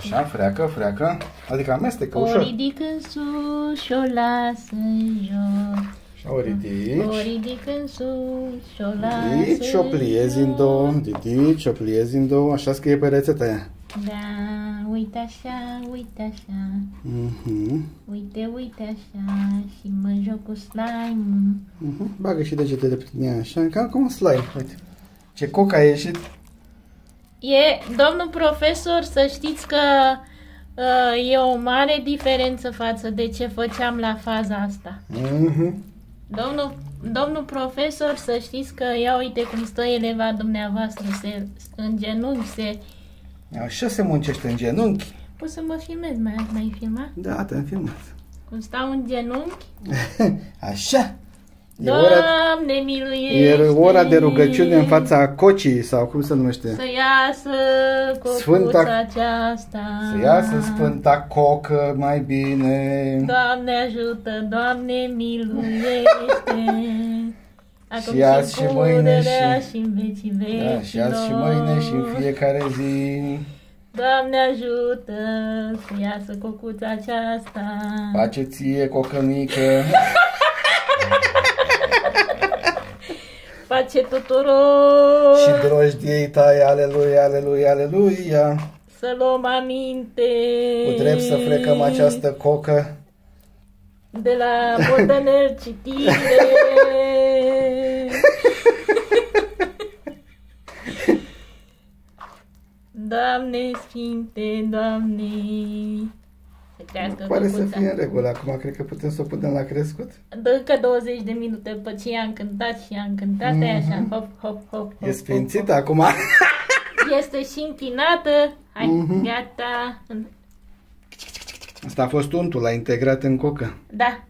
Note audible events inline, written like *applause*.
Așa, freacă, freacă. Adică amestecă O ușor. ridic în sus și o las în jos. Așa, o ridici. O ridic în sus și o las Ridici și o în pliezi în jos. două. Ridici și o pliezi în două. Așa scrie pe rețeta aia. Da, uite așa, uite așa. Mhm. Uite, uite așa și mă joc cu slime. Mhm. Bagă și degetele prin ea, așa, ca, ca un slime. Uite. Ce coca a ieșit. E, domnul profesor, să știți că uh, e o mare diferență față de ce făceam la faza asta. Mhm. Domnul, domnul profesor, să știți că ia uite cum stă eleva dumneavoastră se, în genunchi, se... Așa se muncește în genunchi. Poți să mă filmez, mai, mai filma? Da, te-am filmat. Cum stau în genunchi? *laughs* Așa. E ora, Doamne, miluiește! e ora de rugăciune în fața cocii, sau cum se numește? Să iasă cocuța Sfânta- aceasta. Să iasă Sfânta Cocă mai bine. Doamne ajută, Doamne miluiește. *laughs* Acum Și azi și mâine pururea și- și în vecii vecilor. Da, și azi și mâine și în fiecare zi. Doamne ajută să iasă cocuța aceasta. Pace ție, cocă *laughs* Pace tuturor. și drojdiei tale, aleluia, aleluia, aleluia. Să luăm aminte. Cu drept să frecăm această cocă. De la botănel *laughs* citire. *laughs* Doamne Sfinte, Doamne, să crească Pare să căcuța. fie în regulă. Acum cred că putem să o punem la crescut. Dă încă 20 de minute pe ce i-am cântat și i-am cântat mm-hmm. așa, hop, hop, hop, hop. E hop, sfințită hop. acum. *laughs* Este și închinată. Hai, Mhm. gata. Asta a fost untul, l-a integrat în cocă. Da,